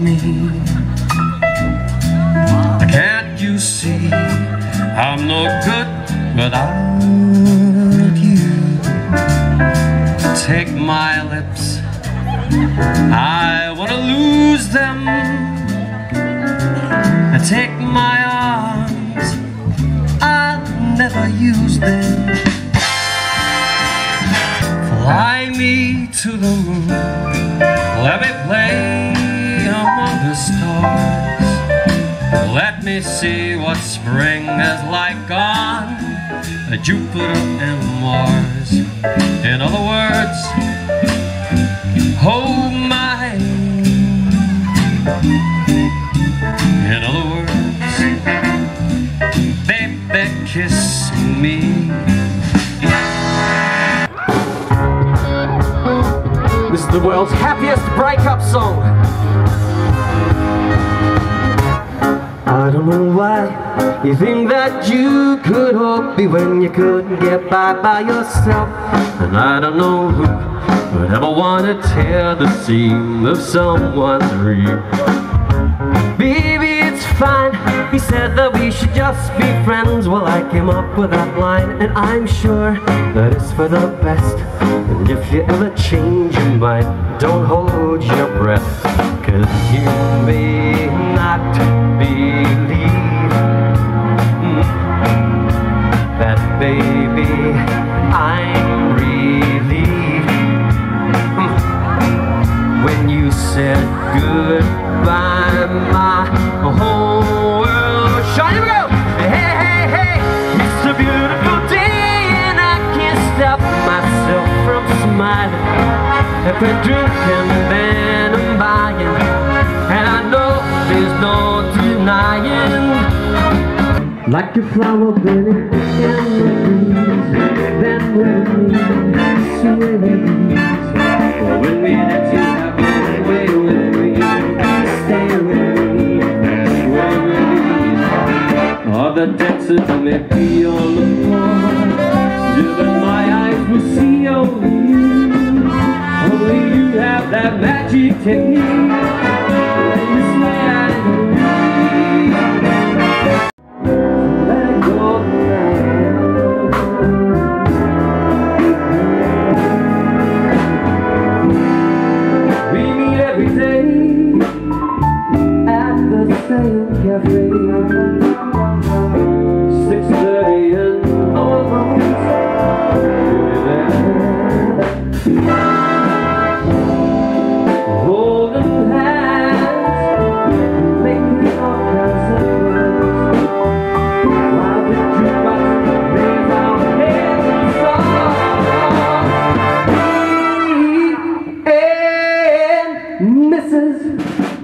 me. Can't you see I'm no good without you? Take my lips. I wanna lose them. Take my arms. I'll never use them. Fly me to the moon. Let me play the stars. Let me see what spring is like on Jupiter and Mars. In other words Hold my. In other words Baby kiss me. This is the world's happiest breakup song. I don't know why you think that you could hope me when you couldn't get by by yourself. And I don't know who would ever want to tear the seam of someone's dream. Baby, it's fine. He said that we should just be friends. Well, I came up with that line, and I'm sure that it's for the best. And if you ever change your mind, don't hold your breath. Cause If I drink and I'm buying, and I know there's no denying. Like a flower burning in the breeze, then when we breeze. Well, when we let you have with me, stay with me, one with All the dances may be the floor, still my eyes will see only that magic technique. We meet every day at the same cafe.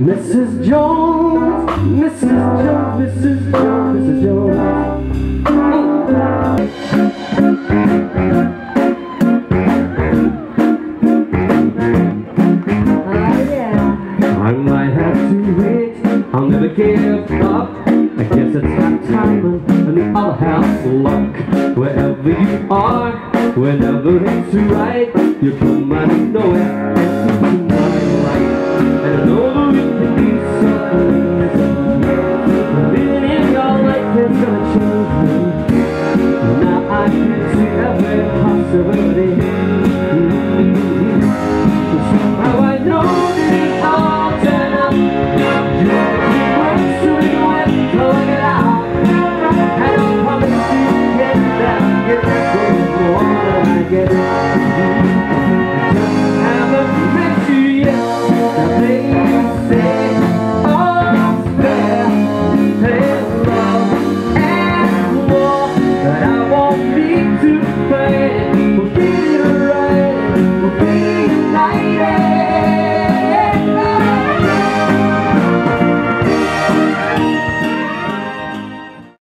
Mrs. Jones, Mrs. Jones, Mrs. Jones, Mrs. Jones. Oh, I might have to wait, I'll never give up. I guess it's that time and other half luck. Wherever you are, whenever it's right, you come out of nowhere and come to my light. And I know is I know